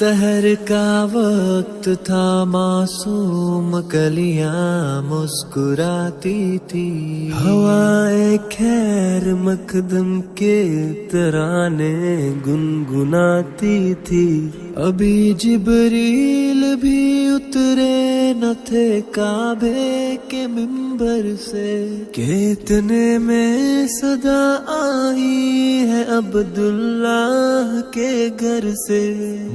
सहर का वक्त था मासूम कलियाँ मुस्कुराती थी। हवाए खैर मकदम के तराने गुनगुनाती थी। अभी जिबरील भी उतरे न थे काबे के मिंबर से। कितने में सदा आई है अब्दुल्लाह के घर से।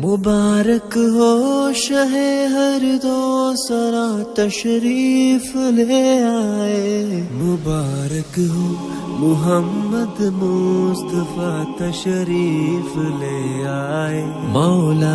मुबारक हो शहे हर दो सरा तशरीफ़ ले आए। मुबारक हो मोहम्मद मुस्तफ़ा तशरीफ़ ले आए। मौलाया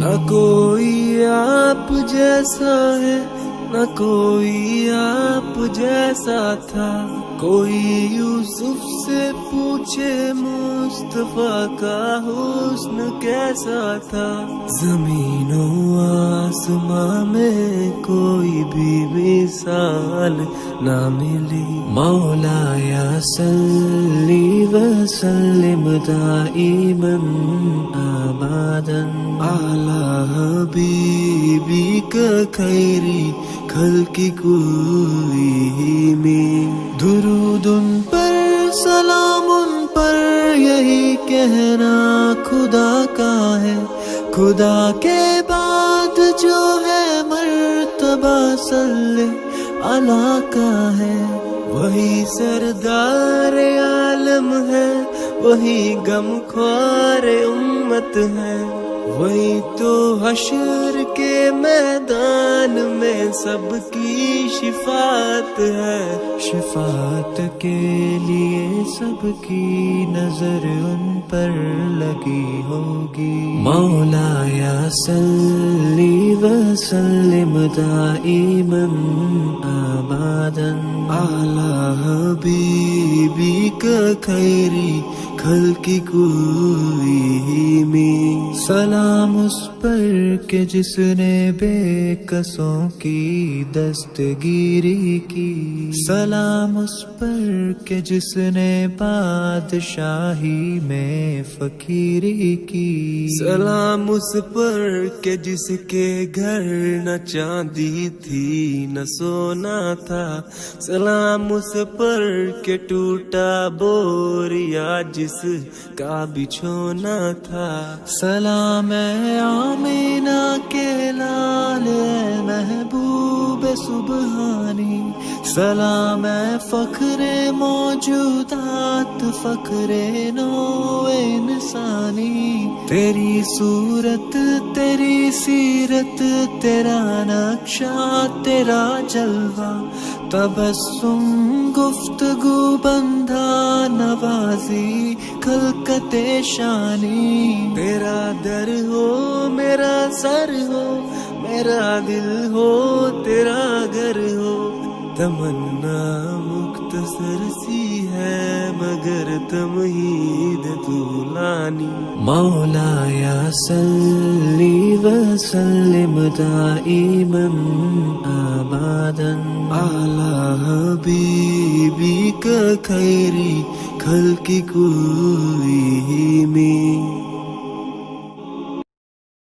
न कोई आप जैसा है न कोई आप जैसा था। कोई यूसुफ से पूछे मुस्तफ़ा का हुस्न कैसा था? जमीनों आसमां में कोई भी मिसाल ना मिली। मौलाया सल्ली वसल्लिम दाईमन आबादन। आला हबीबी का खैरी खल की कुली में। दुरूद उन पर सलाम उन पर, यही कहना खुदा का है। खुदा के बाद जो है मर्तबा सल्ले अला का है। वही सरदार आलम है, वही गम ख्वार उम्मत है। वही तो हशर के मैदान में सबकी शिफात है। शिफात के लिए सबकी नज़र उन पर लगी होगी। मौलाया सल्ली वसल्लिम आबादन। आला हबीबी का खैरी खल की कुली में। सलाम उस पर के जिसने बेकसों की दस्तगीरी की। सलाम उस पर के जिसने बादशाही में फकीरी की। सलाम उस पर के जिसके घर न चांदी थी, न सोना था। सलाम उस पर के टूटा बोरिया जिस का बिछोना था। सलाम आमीना के लाल महबूब। सुबहानी। सलाम फखरे मौजूदात फखरे इंसानी। तेरी सूरत, तेरी सीरत, तेरा नक्शा, तेरा जलवा। तबस्सुम, गुफ्तगु बंधा, नवाजी, खलकते शानी। तेरा दर हो, मेरा सर हो मेरा दिल हो, तेरा घर हो। तमन्ना मुख्तसर सी है, मगर तमहीद तूलानी मौलाया सल्ली वसल्लिम दाईमन आबादन। आला हबीबी का खैरी, खल की कुली में